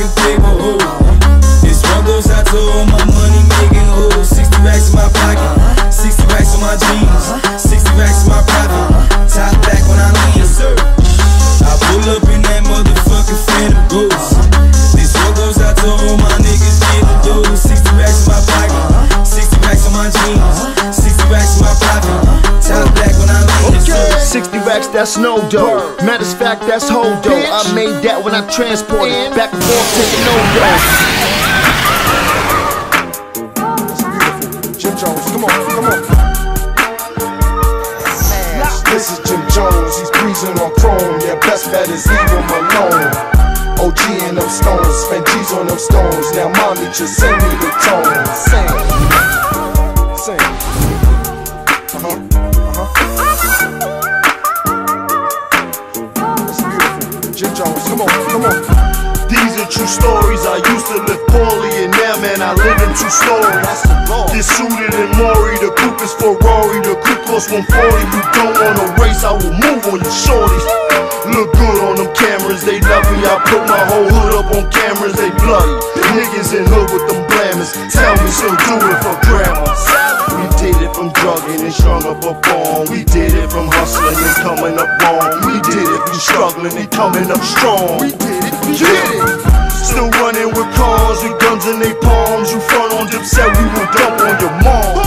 motherfucking paper, ooh. This 60 racks, that's no dough. Matter of fact, that's hodo. I made that when I transported back and forth, taking no dough. Jim Jones, come on, come on. This is Jim Jones, he's breezing on chrome. Yeah, best bet is leave him alone. OG and them stones, spend G's on them stones. Now, mommy, just send me the tone. Sing. Sing. True stories. I used to live poorly, and now, man, I live in two stories. This suited and Maury, the coupe is Ferrari, the coupe costs 140. You don't wanna race, I will move on you shorties. Look good on them cameras, they love me. I put my whole hood up on cameras, they bloody. Niggas in hood with them blamers. Tell me still do it for grandma. We did it from drugging and strung up a bomb. We did it from hustling and coming up wrong. We did it from struggling and coming up strong. We did it, we in their palms. You front on dip, said we will dump on your mom.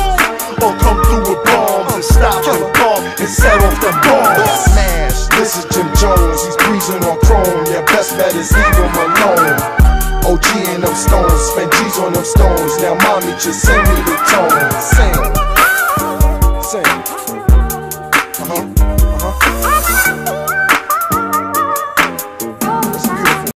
Or come through with bombs and stop the park and set off them bombs. Smash. This is Jim Jones, he's breezing on chrome. Yeah, best bet is leave him alone. OG and them stones, spend G's on them stones. Now, mommy, just send me the tone. Sing.